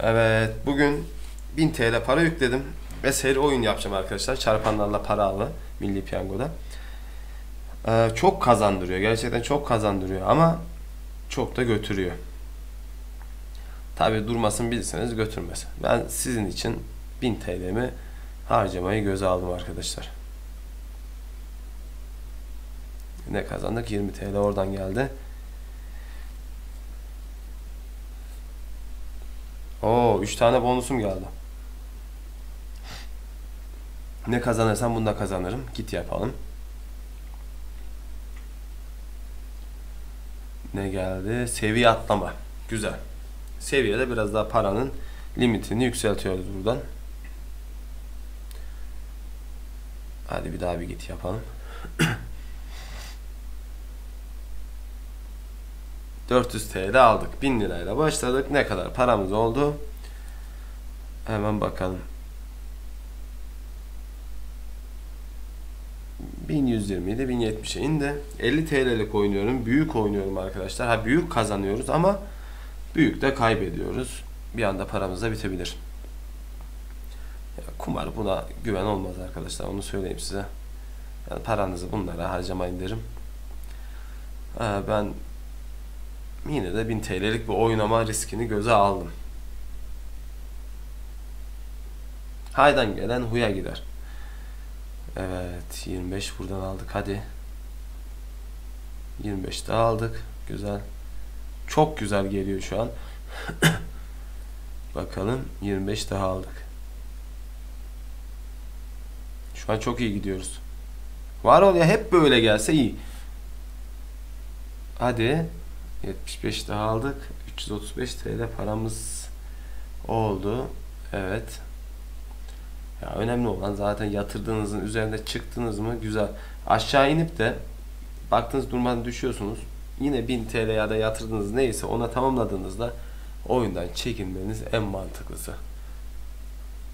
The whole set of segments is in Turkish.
Evet bugün 1000 TL para yükledim ve seri oyun yapacağım arkadaşlar. Çarpanlarla para alma Milli Piyango'da. Ee, çok kazandırıyor. Gerçekten çok kazandırıyor ama çok da götürüyor. Tabi durmasın bilseniz götürmez. Ben sizin için 1000 TL'mi harcamayı göze aldım arkadaşlar. Ne kazandık? 20 TL oradan geldi. Oo 3 tane bonusum geldi. Ne kazanırsam bunda kazanırım. Git yapalım. Ne geldi? Seviye atlama. Güzel. Seviyede biraz daha paranın limitini yükseltiyoruz buradan. Hadi bir daha bir git yapalım. 400 TL aldık. 1000 lirayla başladık. Ne kadar paramız oldu? Hemen bakalım. 1120 idi 1070'e indi. 50 TL'lik oynuyorum. Büyük oynuyorum arkadaşlar. Ha büyük kazanıyoruz ama büyük de kaybediyoruz. Bir anda paramız da bitebilir. Ya, kumar buna güven olmaz arkadaşlar. Onu söyleyeyim size. Yani paranızı bunlara harcamayın derim. Ha, ben yine de 1000 TL'lik bir oynama riskini göze aldım. Haydan gelen huya gider. Evet 25 buradan aldık hadi. 25 daha aldık. Güzel. Çok güzel geliyor şu an. Bakalım 25 daha aldık. Şu an çok iyi gidiyoruz. Var ol ya hep böyle gelse iyi. Hadi 75 daha aldık. 335 TL paramız oldu. Evet. Ya önemli olan zaten yatırdığınızın üzerinde çıktınız mı güzel. Aşağı inip de baktınız durmadan düşüyorsunuz. Yine 1000 TL ya da yatırdığınız neyse ona tamamladığınızda oyundan çekinmeniz en mantıklısı.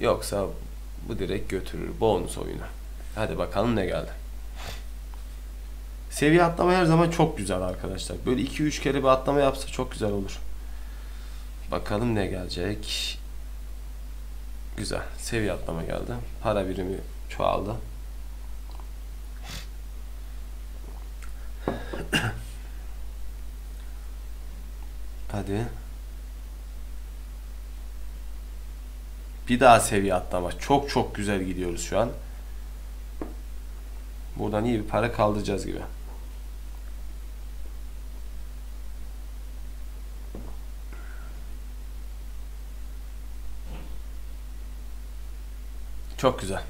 Yoksa bu direkt götürür bonus oyunu. Hadi bakalım ne geldi. Seviye atlama her zaman çok güzel arkadaşlar. Böyle 2-3 kere bir atlama yapsa çok güzel olur. Bakalım ne gelecek. Güzel. Seviye atlama geldi. Para birimi çoğaldı. Hadi. Bir daha seviye atlama. Çok çok güzel gidiyoruz şu an. Buradan iyi bir para kaldıracağız gibi. Çok güzel.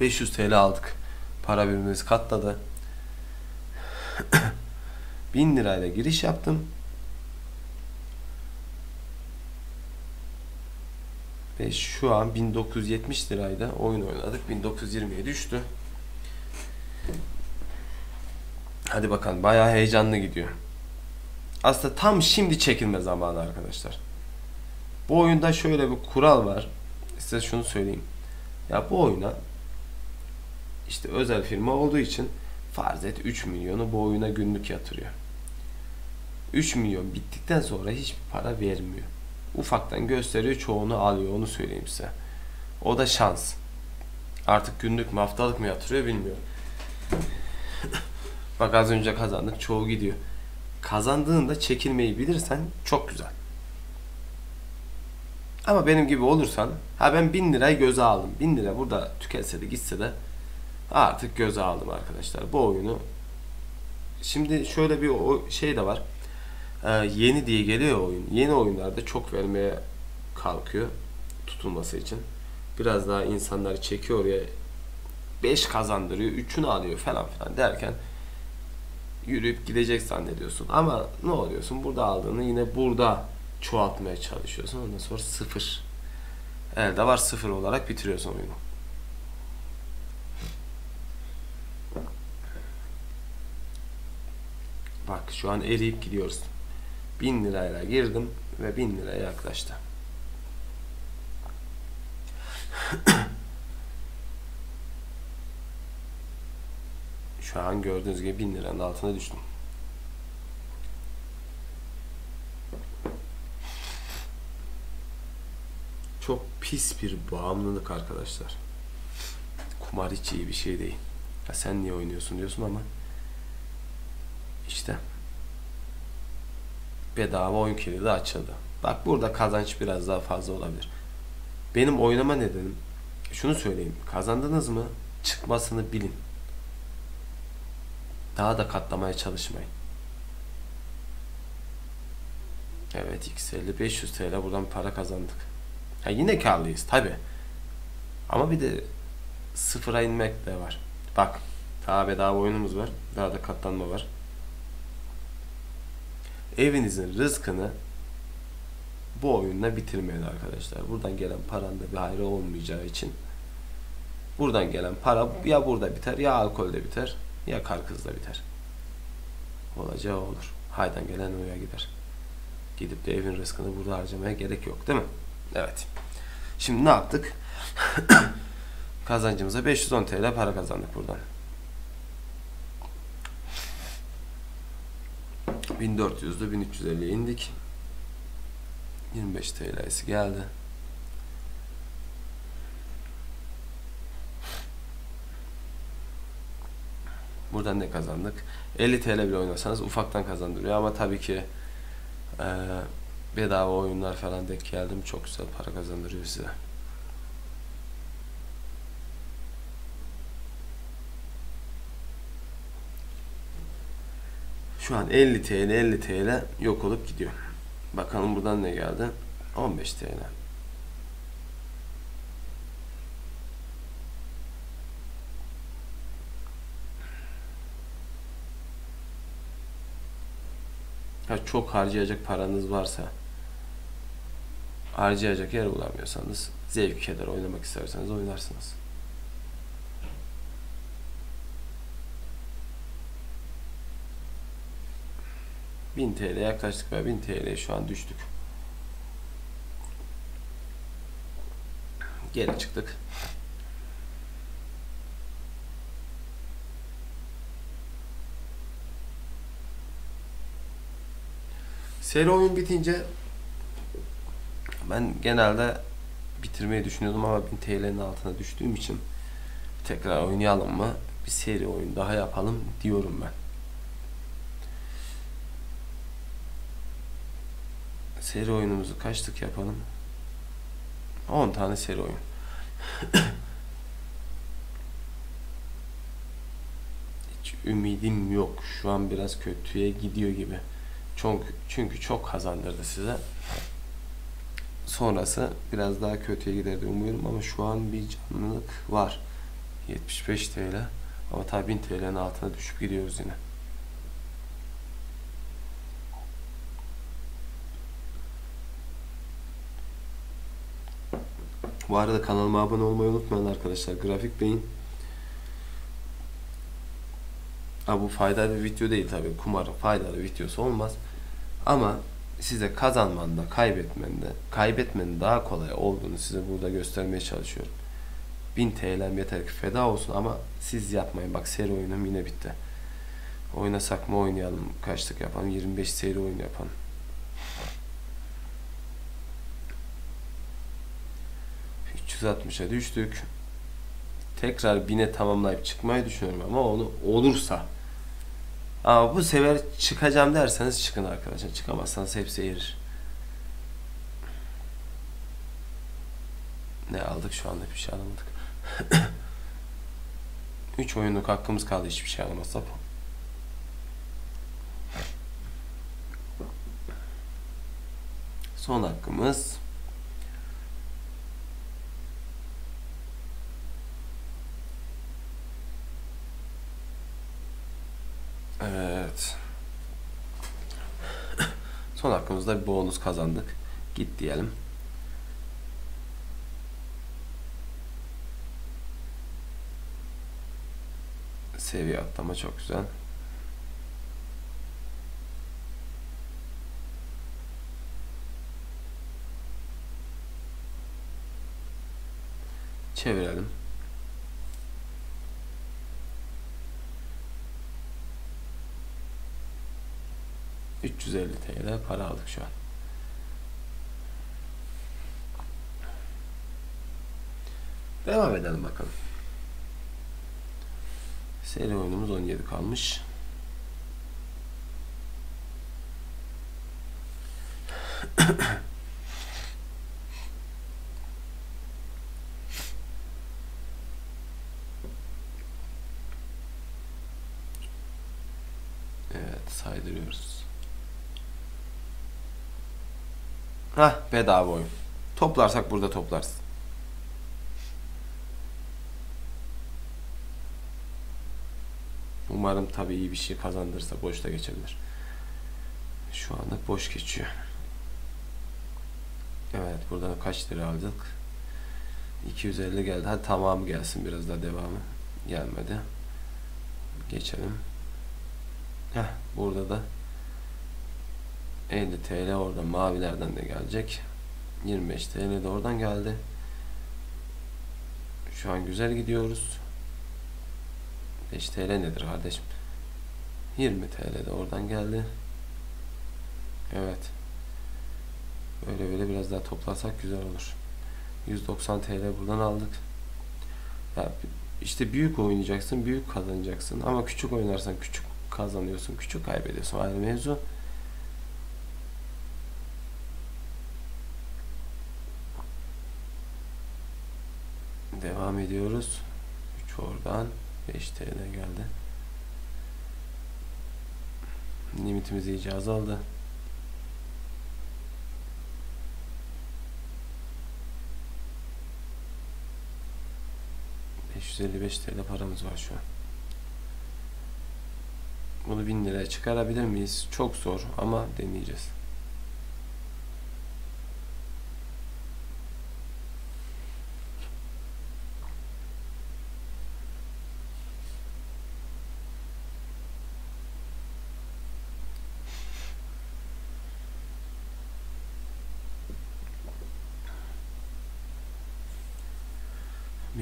500 TL aldık. Para birimimiz katladı. 1000 lirayla giriş yaptım. Ve şu an 1970 lirayla oyun oynadık. 1920'ye düştü. Hadi bakalım bayağı heyecanlı gidiyor. Aslında tam şimdi çekilme zamanı arkadaşlar. Bu oyunda şöyle bir kural var. Size şunu söyleyeyim. Ya bu oyuna işte özel firma olduğu için farz et 3 milyonu bu oyuna günlük yatırıyor. 3 milyon bittikten sonra hiçbir para vermiyor. Ufaktan gösteriyor çoğunu alıyor onu söyleyeyim size. O da şans. Artık günlük mü haftalık mı yatırıyor bilmiyorum. Bak az önce kazandık çoğu gidiyor. Kazandığında çekilmeyi bilirsen çok güzel. Ama benim gibi olursan ha ben 1000 lirayı göze aldım. 1000 lira burada tüketse de gitse de artık göze aldım arkadaşlar. Bu oyunu şimdi şöyle bir şey de var. Ee, yeni diye geliyor oyun. Yeni oyunlarda çok vermeye kalkıyor tutulması için. Biraz daha insanları çekiyor oraya 5 kazandırıyor, 3'ünü alıyor falan filan derken yürüyüp gidecek zannediyorsun. Ama ne oluyorsun? Burada aldığını yine burada çoğaltmaya çalışıyorsun. Ondan sonra sıfır. Elde var sıfır olarak bitiriyorsun oyunu. Bak şu an eriyip gidiyoruz. 1000 lirayla girdim ve 1000 liraya yaklaştı. Şu an gördüğünüz gibi 1000 liranın altına düştüm. Çok pis bir bağımlılık arkadaşlar. Kumar hiç iyi bir şey değil. Ya sen niye oynuyorsun diyorsun ama işte bedava oyun kilidi açıldı. Bak burada kazanç biraz daha fazla olabilir. Benim oynama nedenim şunu söyleyeyim. Kazandınız mı çıkmasını bilin. Daha da katlamaya çalışmayın. Evet XL 500 TL buradan para kazandık. Ha yine karlıyız tabi. Ama bir de sıfıra inmek de var. Bak daha bedava oyunumuz var. Daha da katlanma var. Evinizin rızkını bu oyunla bitirmeyin arkadaşlar. Buradan gelen paran da bir hayrı olmayacağı için buradan gelen para ya burada biter ya alkolde biter ya karkızda biter. Olacağı olur. Haydan gelen oya gider. Gidip de evin rızkını burada harcamaya gerek yok değil mi? Evet. Şimdi ne yaptık? Kazancımıza 510 TL para kazandık buradan. 1400'de 1350'ye indik. 25 TL'si geldi. Buradan ne kazandık? 50 TL bile oynasanız ufaktan kazandırıyor ama tabii ki e, bedava oyunlar falan denk geldim çok güzel para kazandırıyor size. Şu an 50 TL 50 TL yok olup gidiyor. Bakalım buradan ne geldi? 15 TL. Ya çok harcayacak paranız varsa harcayacak yer bulamıyorsanız zevk eder oynamak isterseniz oynarsınız. Bin TL yaklaştık ve 1000 TL şu an düştük. Geri çıktık. Seri oyun bitince ben genelde bitirmeyi düşünüyordum ama 1000 TL'nin altına düştüğüm için tekrar oynayalım mı? Bir seri oyun daha yapalım diyorum ben. Seri oyunumuzu kaçtık yapalım? 10 tane seri oyun. Hiç ümidim yok. Şu an biraz kötüye gidiyor gibi. Çok, çünkü çok kazandırdı size. Sonrası biraz daha kötüye gider diye umuyorum ama şu an bir canlılık var. 75 TL. Ama tabi 1000 TL'nin altına düşüp gidiyoruz yine. Bu arada kanalıma abone olmayı unutmayın arkadaşlar. Grafik Beyin. Ha, bu faydalı bir video değil tabi. Kumarın faydalı videosu olmaz. Ama size kazanmanda, kaybetmende, kaybetmenin daha kolay olduğunu size burada göstermeye çalışıyorum. 1000 TL'm yeter ki feda olsun ama siz yapmayın. Bak seri oyunum yine bitti. Oynasak mı oynayalım, kaçlık yapalım, 25 seri oyun yapalım. %60'a düştük. Tekrar 1000'e tamamlayıp çıkmayı düşünüyorum ama onu olursa ama bu sefer çıkacağım derseniz çıkın arkadaşlar. Çıkamazsanız hepsi erir. Ne aldık şu anda bir şey alamadık. 3 oyunluk hakkımız kaldı hiçbir şey alamazsak. Son hakkımız Evet. Son hakkımızda bir bonus kazandık. Git diyelim. Seviye atlama çok güzel. Çevirelim. 350 TL para aldık şu an. Devam edelim bakalım. Seri oyunumuz 17 kalmış. Hah bedava oyun. Toplarsak burada toplarsın. Umarım tabii iyi bir şey kazandırsa boşta geçebilir. Şu anda boş geçiyor. Evet buradan kaç lira aldık? 250 geldi. Hadi tamamı gelsin biraz da devamı. Gelmedi. Geçelim. Heh, burada da 50 TL orada mavilerden de gelecek. 25 TL de oradan geldi. Şu an güzel gidiyoruz. 5 TL nedir kardeşim? 20 TL de oradan geldi. Evet. Böyle böyle biraz daha toplarsak güzel olur. 190 TL buradan aldık. Ya işte büyük oynayacaksın, büyük kazanacaksın. Ama küçük oynarsan küçük kazanıyorsun, küçük kaybediyorsun. Aynı mevzu. Devam ediyoruz. 3 oradan 5 TL geldi. Limitimiz iyice azaldı. ...555 TL paramız var şu an. Bunu 1000 liraya çıkarabilir miyiz? Çok zor ama deneyeceğiz.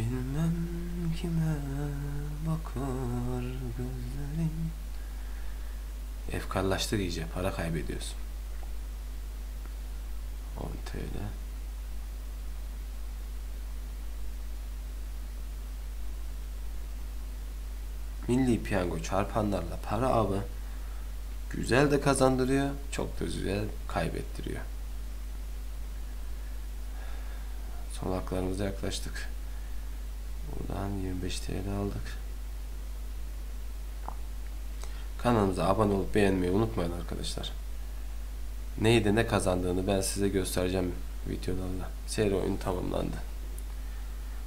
Bilmem kime bakar gözlerin Efkarlaştık iyice. Para kaybediyorsun. 10 TL. Milli piyango çarpanlarla para avı güzel de kazandırıyor, çok da güzel kaybettiriyor. Son haklarımıza yaklaştık. Buradan 25 TL aldık. Kanalımıza abone olup beğenmeyi unutmayın arkadaşlar. Neydi ne kazandığını ben size göstereceğim videolarla. Seri oyun tamamlandı.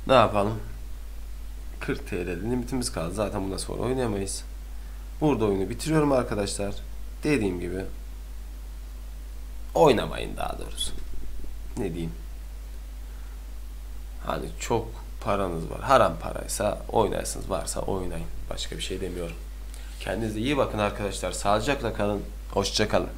Ne yapalım? 40 TL limitimiz kaldı. Zaten bundan sonra oynayamayız. Burada oyunu bitiriyorum arkadaşlar. Dediğim gibi oynamayın daha doğrusu. Ne diyeyim? Hani çok paranız var. Haram paraysa oynarsınız. Varsa oynayın. Başka bir şey demiyorum. Kendinize iyi bakın arkadaşlar. Sağlıcakla kalın. Hoşça kalın.